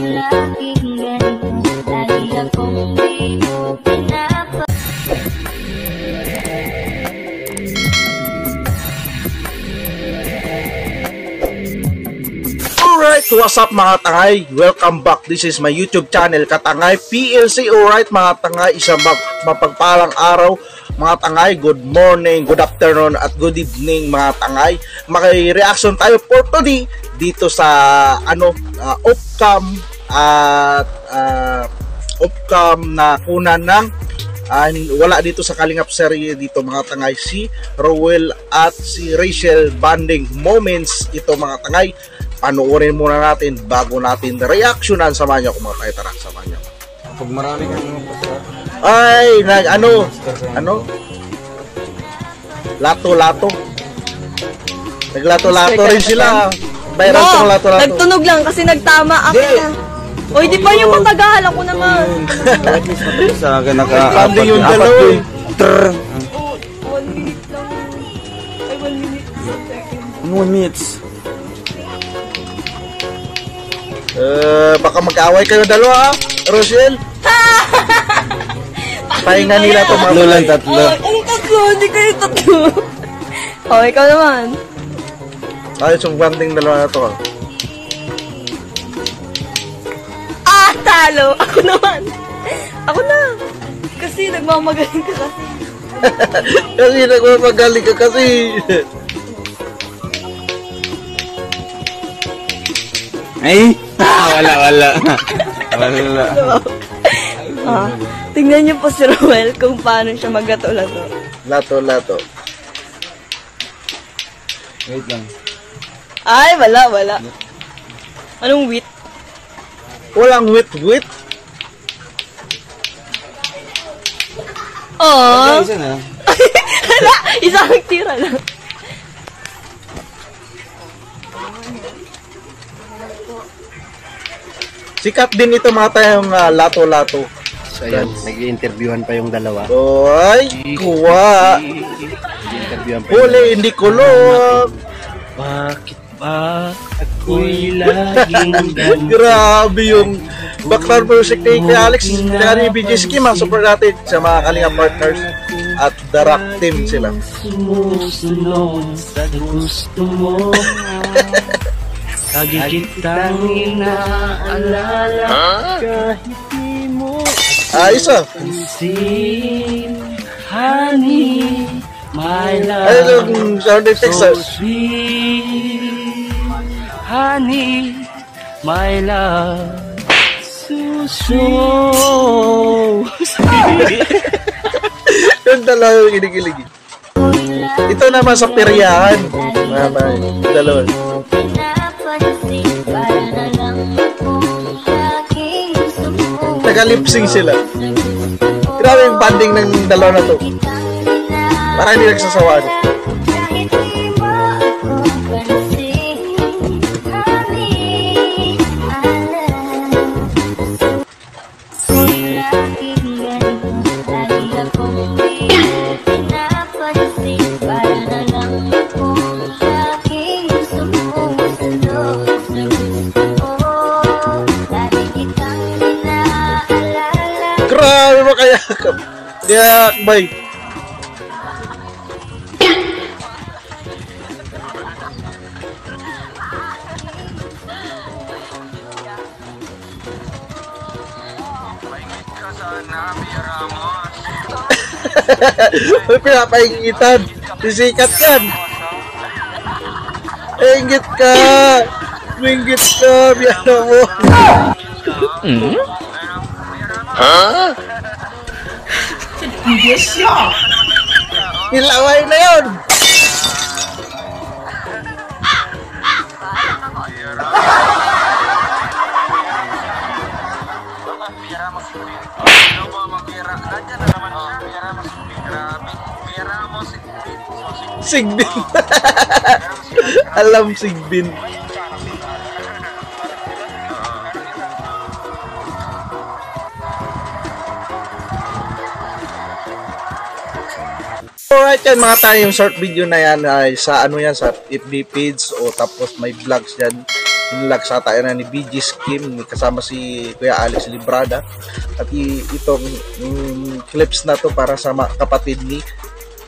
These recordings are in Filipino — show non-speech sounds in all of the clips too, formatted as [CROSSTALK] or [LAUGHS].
laging ganito Lagi akong di pinapa Alright, what's up mga tangay? Welcome back. This is my YouTube channel, Katangay PLC. Alright mga tangay, isang mag mapagpalang araw. Mga tangay, good morning, good afternoon, at good evening mga tangay. Maki-reaction tayo for today dito sa ano, uh, Opcam at uh, Opcam na kunan ng Ah, wala dito sa Kalingap serye dito mga tangay si Rowell at si Rachel banding moments. Ito mga tangay panoorin muna natin bago natin reactionan sa niyo kung mga tayo tara sama niyo Pag marami kang ay nag ano? Ano? Lato lato naglato lato rin sila. Bayran tong lato lato Nagtunog lang kasi nagtama ako na. Oy, di pa yung matagal ako naman. at least matagal sa akin naka Banding yung yung eh. trrr. One minute lang. Ay, one minute. Ano, one minutes? Eh, baka mag-away kayo dalawa, ah, Rochelle. [LAUGHS] Pahinga nila to mga Tatlo lang, tatlo. Oh, ang tatlo, hindi kayo tatlo. [LAUGHS] oh, ikaw naman. Ayos yung banding dalawa na to. ah. Ah, talo. [LAUGHS] Ako naman. Ako na. Kasi nagmamagaling ka kasi. [LAUGHS] kasi nagmamagaling ka kasi. Ay! wala, wala. wala. Ah, tingnan niyo po si Roel kung paano siya magkatulato. lato, lato. Wait lang. Ay, wala, wala. Anong wit? Walang wit-wit. Oh, Isa na. [LAUGHS] wala. Isang tira lang. Sikat din ito mga tayong ah, lato-lato. So ayan, nag-i-interviewan pa yung dalawa. Oy, kuwa. Nag-interviewan Huli, hindi kulog. Bakit ba ako'y laging [LAUGHS] Grabe yung background music ni Kuya Alex. Kaya ni BJ Skim, ang super natin sa mga kalinga partners at the rock team sila. sumusunod sa gusto mo [LAUGHS] Lagi kitang inaalala Kahit di mo Ayos ah. Honey, my love Ayun yung sound effects ah. So sweet Honey, my love So [LAUGHS] sweet Yung dalawa yung kinikilig. Ito naman sa peryahan. Mga mga dalawa. Taga-lipsing sila. Grabe yung banding ng dalawa na to. Parang hindi nagsasawaan. Inaalala Grabe mo kaya. Kaya, bay. May pinapaingitan. Sisikat yan. Ingit ka. Ingit ka. Biyano mo. Nilaway na yun. Sigbin. [LAUGHS] Alam Sigbin. Alright yan mga tayo, yung short video na yan ay sa ano yan, sa FB page o tapos may vlogs yan. Nilag sa tayo na ni BG Skim kasama si Kuya Alex Librada at itong mm, clips na to para sa mga kapatid ni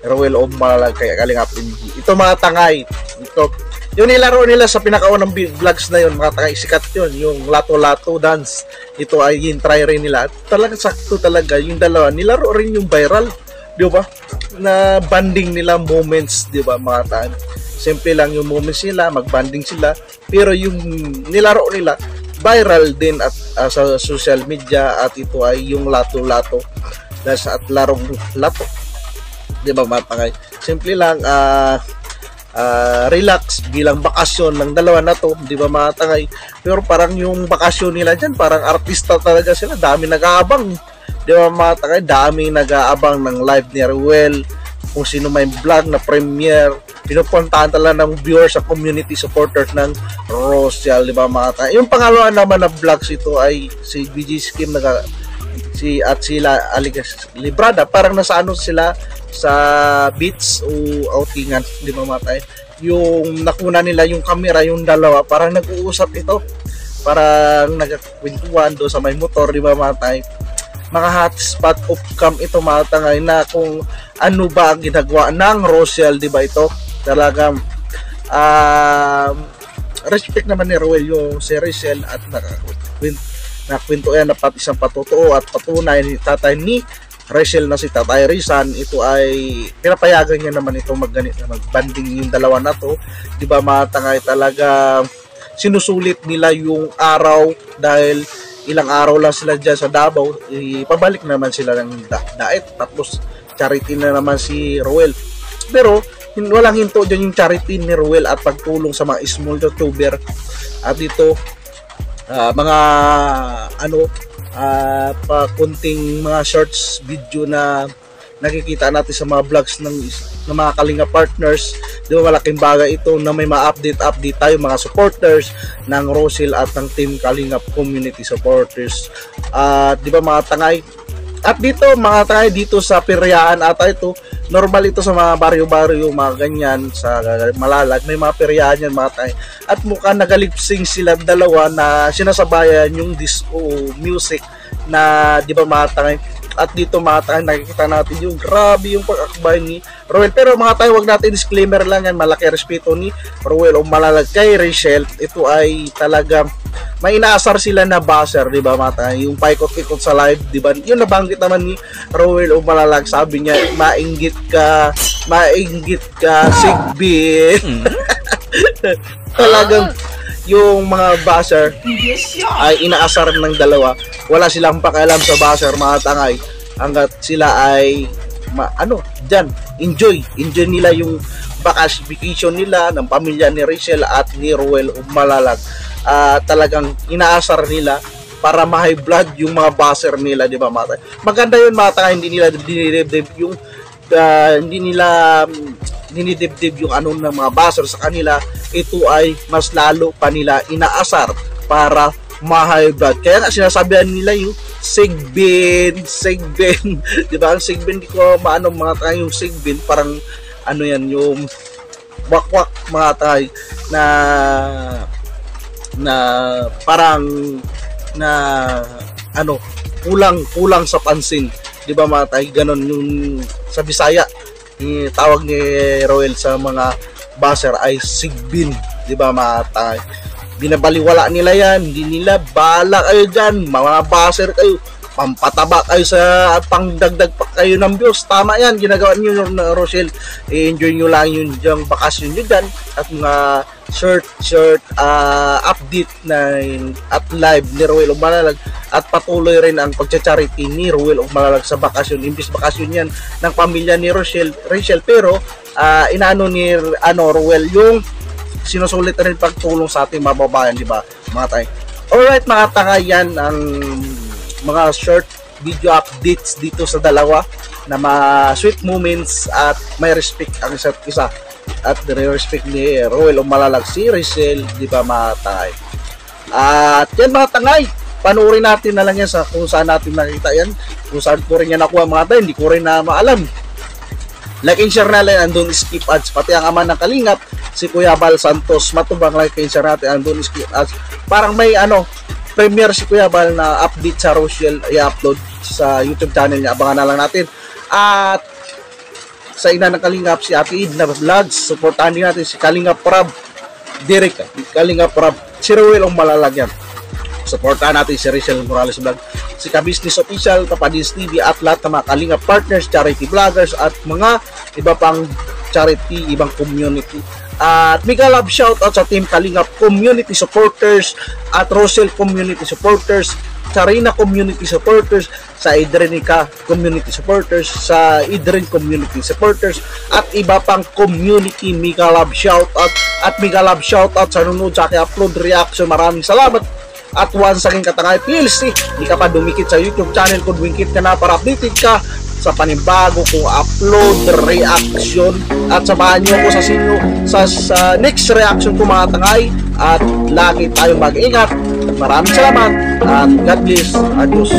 Roel o Malalag kay Kalingap MG. Ito mga tangay. Ito yung nilaro nila sa pinakaunang vlogs na yun, mga sikat yun, yung lato-lato dance. Ito ay yung try rin nila. At Talagang sakto talaga, yung dalawa, nilaro rin yung viral, di ba? Na banding nila moments, di ba, mga tangay. Simple lang yung moments nila, mag-banding sila, pero yung nilaro nila, viral din at ah, sa social media at ito ay yung lato-lato. Dahil sa at larong lato. Di ba mga tangay simple lang ah ah, relax bilang bakasyon ng dalawa na to di ba mga tangay? Pero parang yung bakasyon nila dyan parang artista talaga sila. Dami nag-aabang di ba mga tangay dami nag-aabang ng live ni Ruel kung sino may vlog na premiere. Pinupuntahan talaga ng viewers sa community supporters ng Rosial di ba mga tangay yung pangalawa naman na vlogs ito ay si BG Skim naga si at sila Aligas Librada. Parang nasa ano sila? Sa beach o outingan di ba matay yung nakuna nila yung camera yung dalawa parang nag-uusap ito. Parang nagkakwentuhan do sa may motor di ba matay mga hotspot of cam ito mga tangay na kung ano ba ang ginagawa ng Rosial di ba ito? Talagang um, respect naman ni Roel yung si Rachel at nakwento yan na pati isang patotoo at patunay ni tatay ni Rachel na si Tatay Rizan. Ito ay pinapayagan niya naman ito magganit na magbanding yung dalawa na to. Di ba matangay talaga sinusulit nila yung araw dahil ilang araw lang sila dyan sa Davao ipabalik naman sila ng da- daet tapos charity na naman si Roel pero walang hinto dyan yung charity ni Ruel at pagtulong sa mga small YouTuber at dito ah, mga ano ah, pa kunting mga shorts video na nakikita natin sa mga vlogs ng, ng mga Kalinga partners. Di ba malaking bagay ito na may ma-update update tayo mga supporters ng Rosil at ng Team Kalinga Community Supporters. At di ba mga tangay, at dito, mga tangay, dito sa Piryaan ata ito, normal ito sa mga baryo-baryo, mga ganyan, sa Malalag, may mga Piryaan yan, mga tangay. At mukhang nagalipsing sila dalawa na sinasabayan yung disco music na, di ba mga tangay, at dito mga tayo nakikita natin yung grabe yung pag-akbay ni Roel. Pero mga tayo, wag natin disclaimer lang yan. Malaki respeto ni Roel o malalag kay Rachel. Ito ay talaga may inaasar sila na buzzer, di ba mga tayo? Yung paikot-ikot sa live, di ba? Yung nabanggit naman ni Roel o malalag, sabi niya, mainggit ka, mainggit ka, sigbin. [LAUGHS] Talagang yung mga buzzer ay inaasar ng dalawa. Wala silang pakialam sa buzzer, mga tangay. Hanggat sila ay ma, ano, dyan, enjoy. Enjoy nila yung vacation nila ng pamilya ni Rachel at ni Ruel Umalalag. Ah, talagang inaasar nila para ma-high blood yung mga buzzer nila, di ba, mga tangay? Maganda yun, tangay, hindi nila dinidibdib yung ah, hindi nila mm, dinidibdib yung ano ng mga buzzer sa kanila ito ay mas lalo pa nila inaasar para ma-high. Kaya nga sinasabihan nila yung Sigbin, Sigbin. [LAUGHS] di ba? Ang Sigbin, di ko maano mga tayo yung Sigbin, parang ano yan, yung wakwak mga tayo na na parang na ano kulang kulang sa pansin di ba mga tayo ganon yung sa Bisaya tawag ni Roel sa mga buzzer ay sigbin. Di ba mga binabaliwala nila yan. Hindi nila bala kayo dyan. Mga buzzer kayo pampataba kayo sa pangdagdag pa kayo ng views. Tama yan ginagawa niyo na Rochelle. I-enjoy nyo lang yung dyang bakasyon nyo dyan. At mga short short ah, update na at live ni Ruel Umalalag at patuloy rin ang pagcha-charity ni Ruel Umalalag sa bakasyon. Imbis bakasyon yan ng pamilya ni Rochelle Rachel. Pero ah, inaano ni ano Ruel yung sinusulit rin pagtulong sa ating mga babayan di ba? Mga tay. Alright mga tanga yan ang mga short video updates dito sa dalawa na mga sweet moments at may respect ang isa't isa. At respect ni Roel o malalag si Rachel di ba mga tangay at yan mga tangay panoorin natin na lang yan sa kung saan natin nakita yan. Kung saan ko rin yan nakuha mga tayo hindi ko rin na maalam. Like and share na lang andun skip ads. Pati ang ama ng kalingap si Kuya Bal Santos matubang like kayo sa natin andun is as parang may ano premiere si Kuya Bal na update sa Rochelle i-upload sa YouTube channel niya. Abangan na lang natin. At sa ina ng Kalingap si Ate Id na vlogs. Supportahan din natin si Kalingap Prab. Derek Kalingap Prab. Si Ruel ang malalagyan. Supportahan natin si Rachel Morales Vlog. Si Ka-Business Official, Papadins TV at lahat ng mga Kalingap partners, charity vloggers at mga iba pang charity, ibang community. At mega love shout out sa Team Kalingap community supporters at Rosel community supporters, Charina community supporters, sa Idrenica community supporters, sa Idren community supporters at iba pang community mega love shout out at mega love shout out sa nunod sa aking upload reaction. Maraming salamat at once again katangay PLC di ka pa dumikit sa YouTube channel kung wingkit ka na para updated ka sa panibago kong upload reaction at samahan niyo ako sa sinyo sa, sa next reaction ko mga tangay. At lagi tayong mag-ingat. Maraming salamat. At God bless. Adios